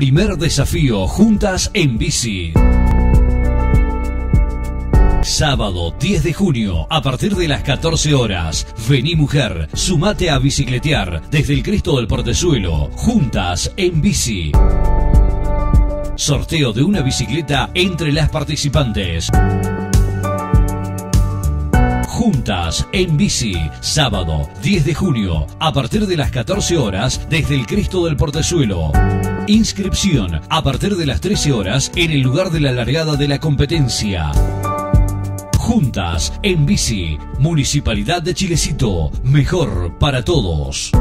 Primer desafío Juntas en Bici. Sábado 10 de junio, a partir de las 14 horas. Vení mujer, sumate a bicicletear desde el Cristo del Portezuelo, juntas en bici. Sorteo de una bicicleta entre las participantes. Juntas en bici, sábado 10 de junio, a partir de las 14 horas desde el Cristo del Portezuelo. Inscripción a partir de las 13 horas en el lugar de la largada de la competencia. Juntas en bici, Municipalidad de Chilecito, mejor para todos.